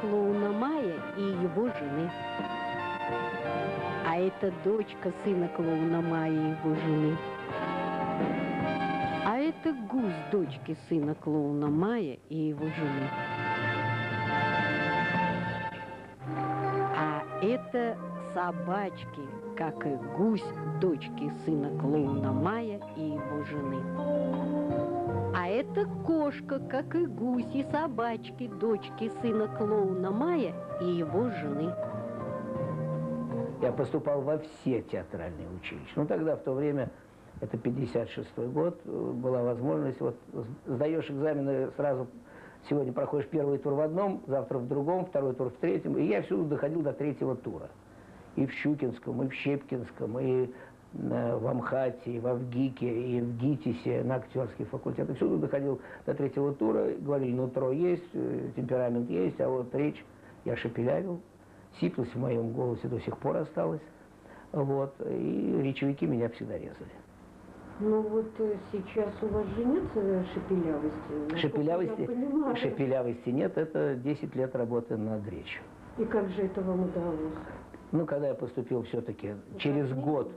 клоуна Майя и его жены. А это дочка сына клоуна Майи и его жены. А это гусь дочки сына клоуна Майя и его жены. А это собачки, как и гусь дочки сына клоуна Майя и его жены. А это кошка, как и гусь и собачки, дочки сына клоуна Майя и его жены. Я поступал во все театральные училища. Ну, тогда, в то время, это 56 год, была возможность, вот сдаешь экзамены сразу, сегодня проходишь первый тур в одном, завтра в другом, второй тур в третьем, и я всюду доходил до третьего тура. И в Щукинском, и в Щепкинском, и э, в Амхате, в Авгике, и в ГИТИСе на актерский факультет. И всюду доходил до третьего тура, говорили, нутро есть, э, темперамент есть, а вот речь я шепелявил, Сиплость в моем голосе до сих пор осталась. Вот. И речевики меня всегда резали. Ну вот э, сейчас у вас же нет э, шепелявости? Шепелявости, шепелявости нет, это 10 лет работы над речью. И как же это вам удалось? Ну, когда я поступил все-таки через год,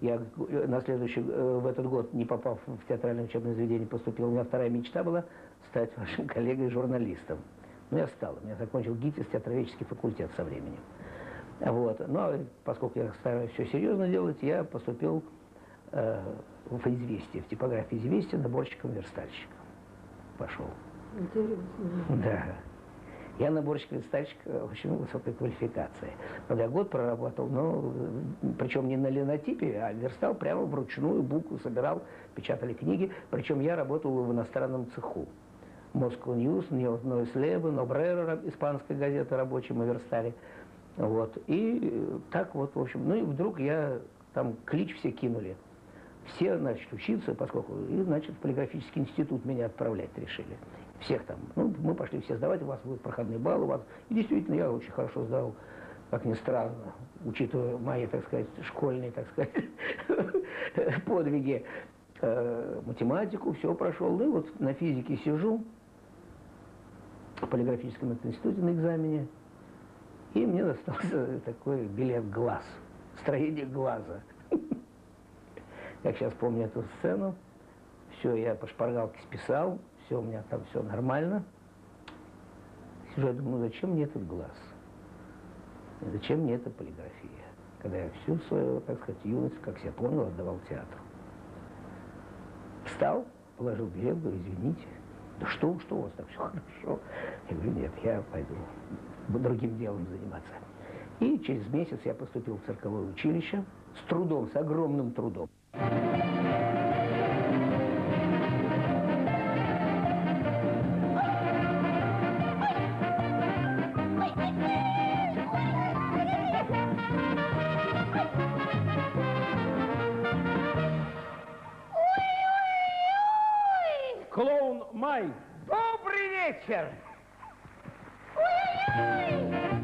я на следующий, э, в этот год, не попав в театральное учебное заведение, поступил, у меня вторая мечта была стать вашим коллегой-журналистом. Ну, я стал. Я закончил ГИТИС, театроведческий факультет со временем. Вот. Ну, а поскольку я стараюсь все серьезно делать, я поступил э, в «Известие», в типографии «Известия» наборщиком-верстальщиком. Пошел. Интересно. Да. Я наборщик-верстальщик очень высокой квалификации. Я год проработал, но причем не на линотипе, а верстал прямо вручную, букву собирал, печатали книги. Причем я работал в иностранном цеху. Moscow News, Нойс Лебен, Обрера, испанская газета рабочая, мы верстали. Вот. И так вот, в общем, ну и вдруг я, там клич все кинули. Все, значит, учиться, поскольку, и, значит, в полиграфический институт меня отправлять решили. Всех там. Ну, мы пошли все сдавать, у вас будет проходный балл, у вас. И действительно, я очень хорошо сдал, как ни странно, учитывая мои, так сказать, школьные, так сказать, подвиги. Э, математику, все прошел. Ну и вот на физике сижу, в полиграфическом институте на экзамене, и мне достался такой билет глаз, строение глаза. Как сейчас помню эту сцену, все, я по шпаргалке списал, все, у меня там все нормально. Сижу, я думаю, ну зачем мне этот глаз? Зачем мне эта полиграфия? Когда я всю свою, так сказать, юность, как я помнил, отдавал театру. Встал, положил билет, говорю, извините, да что, что у вас так все хорошо? Я говорю, нет, я пойду другим делом заниматься. И через месяц я поступил в цирковое училище с трудом, с огромным трудом. Клоун Май. Добрый вечер! Пришел,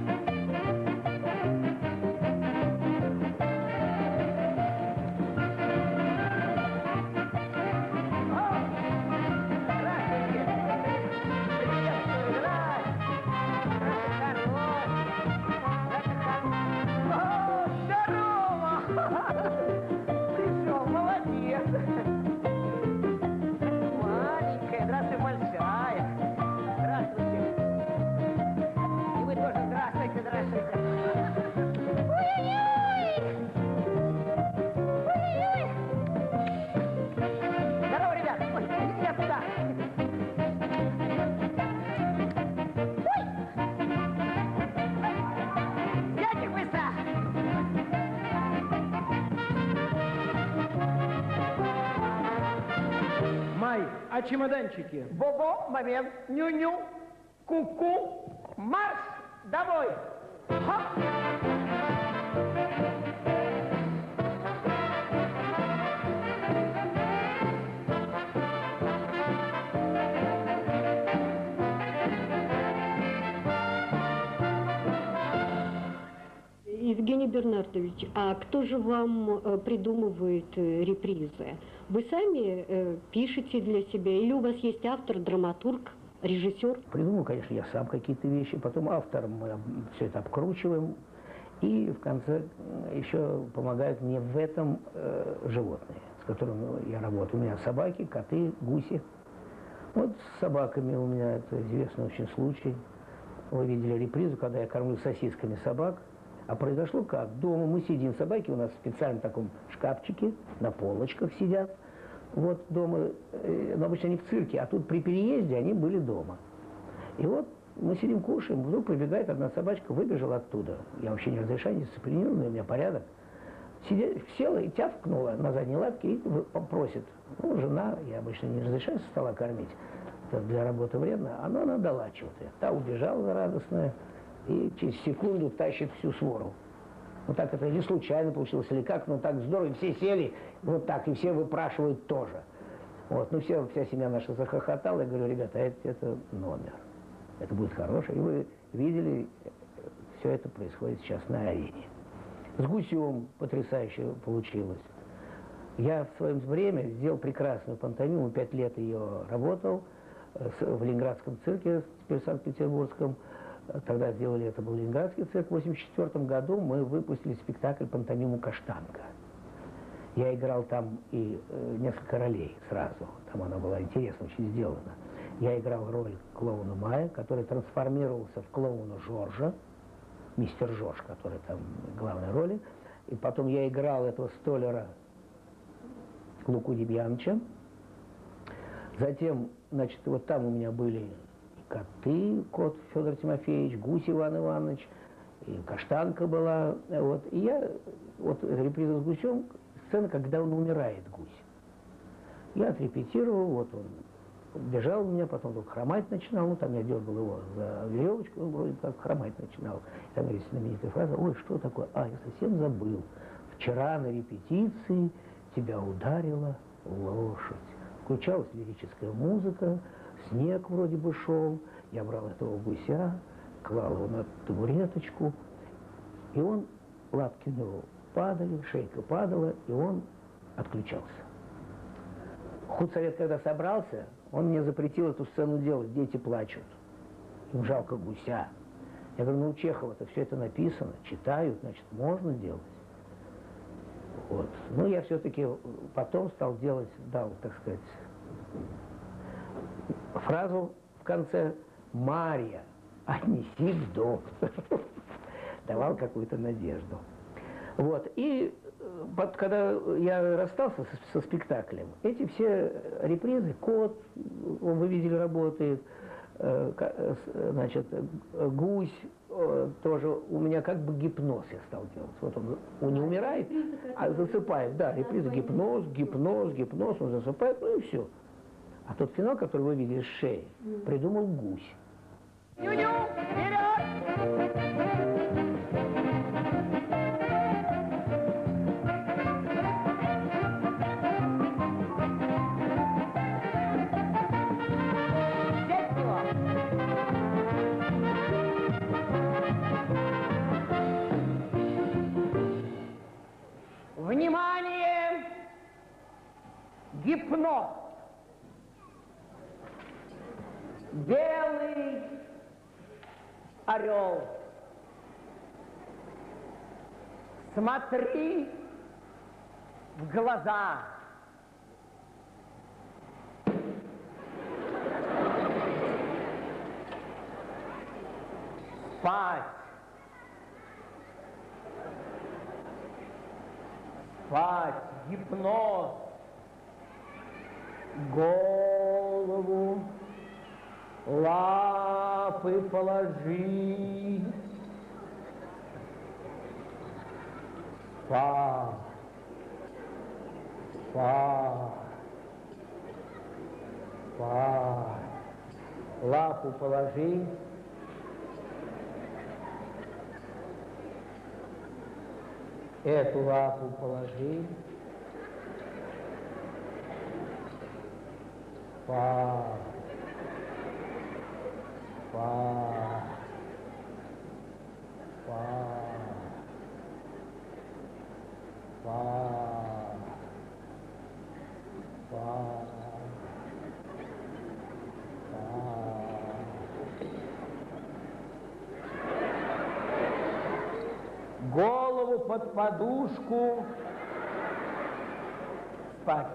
а чемоданчики? Бобо, момент, ню-ню, ку-ку, марш, домой. Хоп! Евгений Бернардович, а кто же вам э, придумывает э, репризы? Вы сами э, пишете для себя или у вас есть автор, драматург, режиссер? Придумал, конечно, я сам какие-то вещи, потом автором мы все это обкручиваем, и в конце еще помогают мне в этом э, животные, с которыми я работаю. У меня собаки, коты, гуси. Вот с собаками у меня это известный очень случай. Вы видели репризу, когда я кормлю сосисками собак. А произошло как? Дома мы сидим, собаки у нас в специальном таком шкафчике, на полочках сидят. Вот дома, э, но обычно они в цирке, а тут при переезде они были дома. И вот мы сидим, кушаем, вдруг прибегает одна собачка, выбежала оттуда. Я вообще не разрешаю, дисциплинированный, у меня порядок. Сидя, села и тявкнула на задние лапки и просит. Ну, жена, я обычно не разрешаю со стола кормить, это для работы вредно, она она дала чего-то. Та убежала радостная и через секунду тащит всю свору. Вот так это или случайно получилось, или как, но так здорово, и все сели, вот так, и все выпрашивают тоже. Вот, ну все, вся семья наша захохотала, я говорю, ребята, это, это номер это будет хорошее. И вы видели, все это происходит сейчас на арене. С гусем потрясающе получилось. Я в свое время сделал прекрасную пантомиму, пять лет ее работал э, в Ленинградском цирке, теперь в Санкт-Петербургском. Тогда сделали, это был Ленинградский цирк. В 1984 году мы выпустили спектакль «Пантомиму Каштанка». Я играл там и э, несколько ролей сразу. Там она была интересно очень сделана. Я играл роль клоуна Майя, который трансформировался в клоуна Жоржа, мистер Жорж, который там главной роли. И потом я играл этого столяра Луку Демьяновича. Затем, значит, вот там у меня были коты, кот Федор Тимофеевич, гусь Иван Иванович, и каштанка была. Вот. И я, вот реприза с гусем, сцена, когда он умирает, гусь. Я отрепетировал, вот он бежал у меня, потом вдруг хромать начинал, ну там я дергал его за веревочку, он вроде как хромать начинал. Там есть знаменитая фраза, ой, что такое? А, я совсем забыл. Вчера на репетиции тебя ударила лошадь. Включалась лирическая музыка, снег вроде бы шел, я брал этого гуся, клал его на табуреточку, и он, лапки у него падали, шейка падала, и он отключался. Худсовет, когда собрался, он мне запретил эту сцену делать, дети плачут. Им жалко гуся. Я говорю, ну у Чехова-то все это написано, читают, значит, можно делать. Вот. Ну, я все-таки потом стал делать, дал, так сказать, фразу в конце «Марья, отнеси в дом». Давал какую-то надежду. Вот. И под, когда я расстался со, со спектаклем, эти все репризы, кот, вы видели, работает, э, э, значит, гусь, э, тоже у меня как бы гипноз я стал делать. Вот он, он не умирает, а засыпает. Да, реприза гипноз, гипноз, гипноз, он засыпает, ну и все. А тот финал, который вы видели с шеи, придумал гусь. Ню-ню, вперед! гипноз. Орел. Смотри в глаза. Спать. Спать. Гипноз голову, Lá foi falargi. Pá. Pá. Pá. Lá foi falargi. É tu lá foi falargi. Pá. Pá. Pá. Pá. Pá. Голову под подушку. Спать.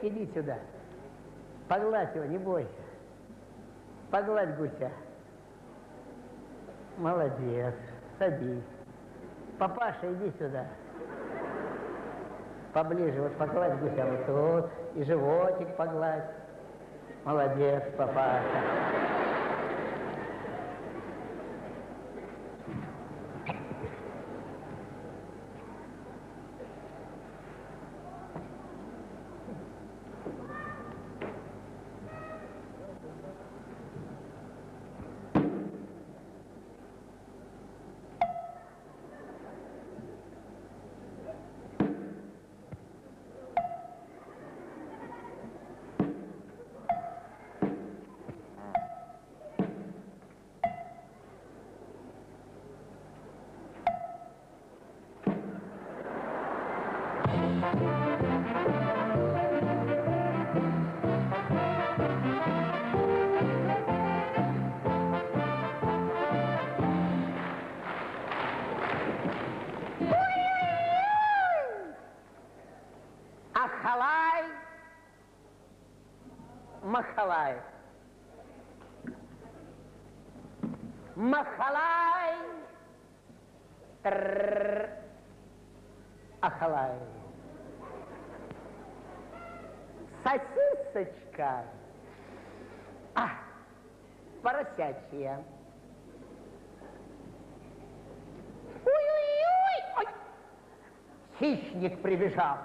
Девочка, иди сюда. Погладь его, не бойся. Погладь гуся. Молодец. Садись. Папаша, иди сюда. Поближе, вот погладь гуся вот тут. И животик погладь. Молодец, папаша. Ахалай, Махалай. Махалай. Ахалай. Сосисочка. А, поросячья. Ой-ой-ой! Ой! Хищник прибежал.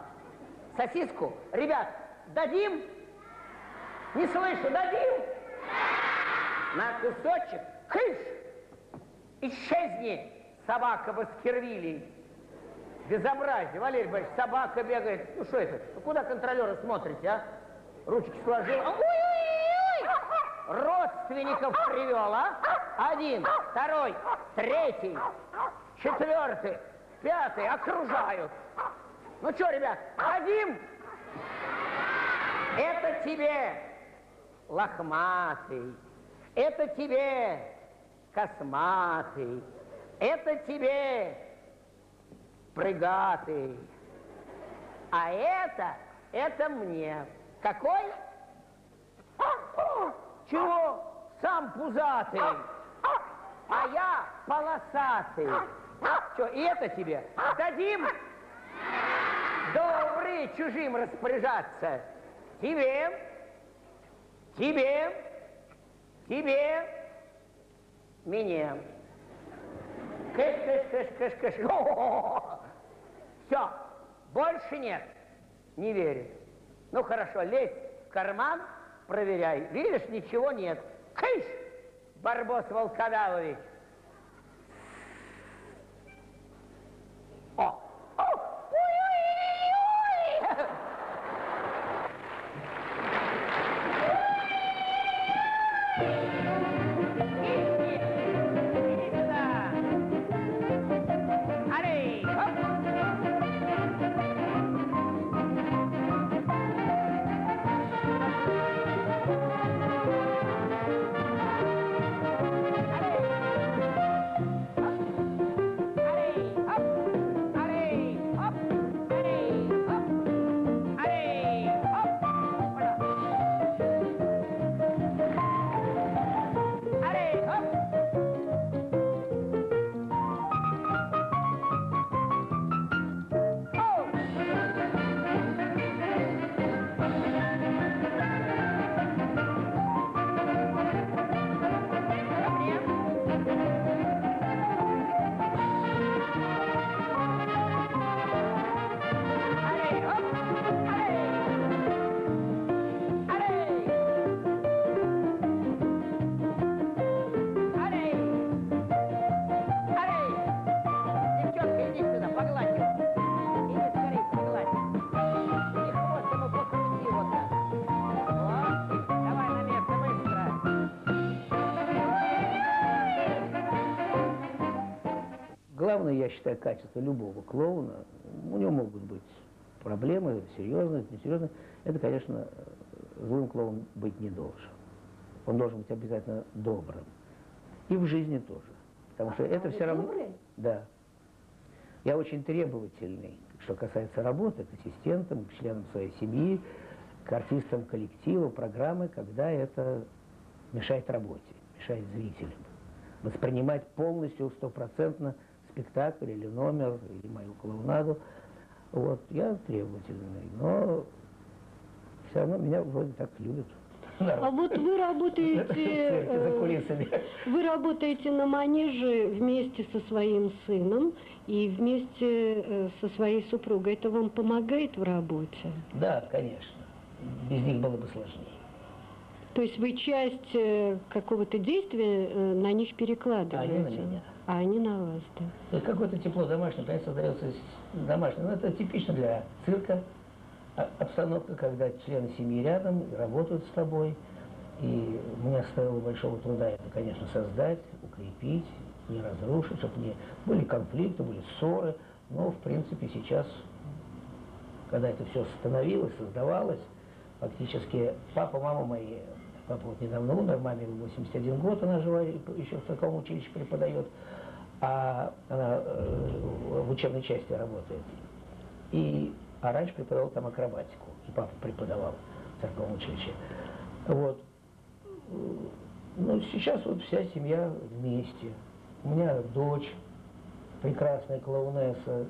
Сосиску? Ребят, дадим? Не слышу, дадим? На кусочек? Кыш! Исчезни, собака Баскервилей. Безобразие, Валерий Борисович, собака бегает. Ну что это? Куда контролеры смотрите, а? Ручки сложил. Родственников привел, а? Один, второй, третий, четвертый, пятый окружают. Ну что, ребят, дадим? Это тебе лохматый, это тебе косматый, это тебе прыгатый, а это, это мне. Какой? Чего? Сам пузатый, а я полосатый. Что, и это тебе? Дадим? Добрый чужим распоряжаться. Тебе, тебе, тебе, мне. Кыш, кыш, кыш, кыш, кыш. Все, больше нет. Не верит. Ну хорошо, лезь в карман, проверяй. Видишь, ничего нет. Кыш, Барбос Волкодавович. Считаю, качество любого клоуна, у него могут быть проблемы, серьезные, несерьезные, это, конечно, злым клоун быть не должен. Он должен быть обязательно добрым. И в жизни тоже. Потому что это все равно... Да. Я очень требовательный, что касается работы, к ассистентам, к членам своей семьи, к артистам коллектива, программы, когда это мешает работе, мешает зрителям. Воспринимать полностью, стопроцентно спектакль или номер, или мою клоунаду. Вот, я требовательный, но все равно меня вроде так любят. А вот вы работаете, э, вы работаете на манеже вместе со своим сыном и вместе э, со своей супругой. Это вам помогает в работе? Да, конечно. Без них было бы сложнее. То есть вы часть э, какого-то действия на них перекладываете? Они на меня. А они на вас, да. Какое-то тепло домашнее, понимаете, создается домашнее. Но это типично для цирка. А- Обстановка, когда члены семьи рядом, работают с тобой. И мне стоило большого труда это, конечно, создать, укрепить, не разрушить, чтобы не были конфликты, были ссоры. Но, в принципе, сейчас, когда это все становилось, создавалось, фактически папа, мама мои, папа вот недавно умер, маме 81 год, она жива, еще в таком училище преподает, а она э, в учебной части работает. И, а раньше преподавал там акробатику, и папа преподавал в церковном училище. Вот. Ну, сейчас вот вся семья вместе. У меня дочь, прекрасная клоунесса,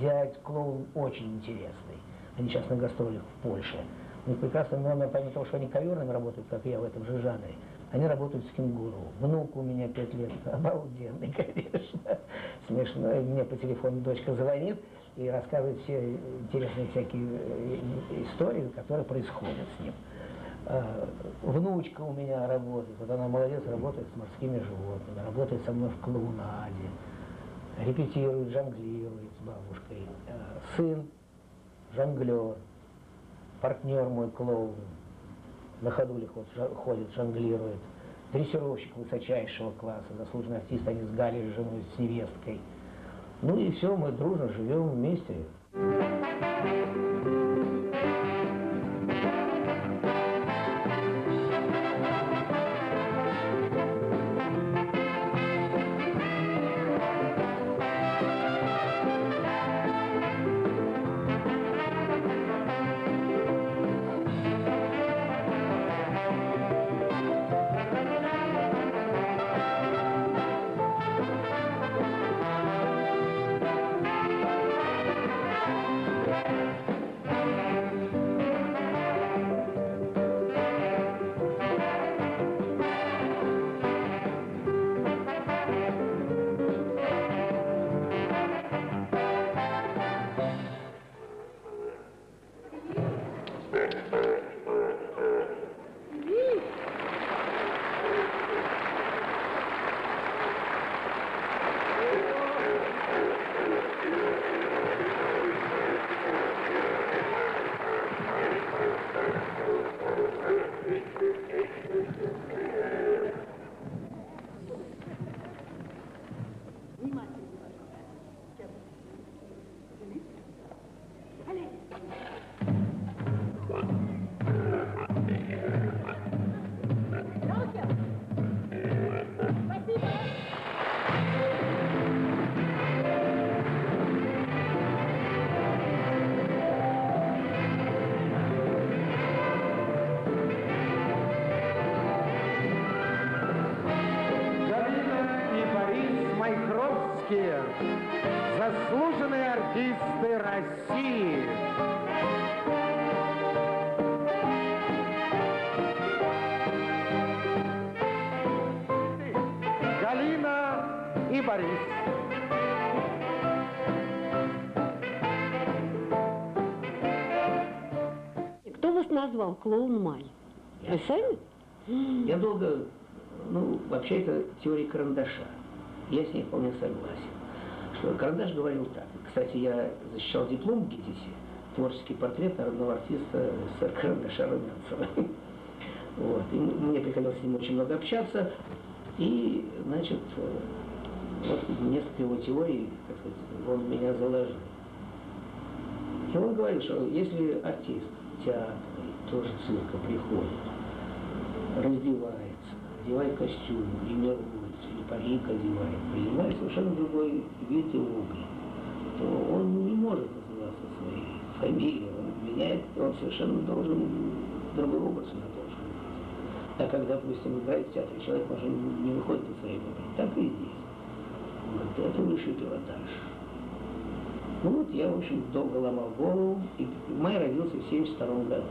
зять, клоун очень интересный. Они сейчас на гастролях в Польше. У них прекрасный номер, помимо того, что они коверными работают, как я в этом же жанре, они работают с кенгуру. Внук у меня пять лет, обалденный, конечно. Смешно. Мне по телефону дочка звонит и рассказывает все интересные всякие э, истории, которые происходят с ним. А, Внучка у меня работает, вот она молодец, работает с морскими животными, работает со мной в клоунаде, репетирует, жонглирует с бабушкой. А, Сын, жонглер, партнер мой клоун, на жа- ходит, жонглирует, дрессировщик высочайшего класса, заслуженный артист, они с Галей, с женой, с невесткой. Ну и все, мы дружно живем вместе. Галина Борис. Кто вас назвал клоун Май? Вы сами? Я долго, ну, вообще это теория карандаша. Я с ней вполне согласен. Что карандаш говорил так. Кстати, я защищал диплом в ГИТИСе, творческий портрет народного артиста СССР Карандаша Румянцева. Вот. И мне приходилось с ним очень много общаться. И, значит, э, Вот несколько его теорий, так сказать, он меня заложил. И он говорил, что если артист театра, тоже цирка приходит, раздевается, одевает костюм, гримируется, или парик одевает, принимает совершенно другой вид и облик, то он не может называться своей фамилией, он меняет, он совершенно должен другой образ него должен. А когда, допустим, играет в театре, человек может не выходит из своей фамилии, так и здесь. Вот это высший пилотаж. Ну вот я, в общем, долго ломал голову, и в мае родился в 72 году.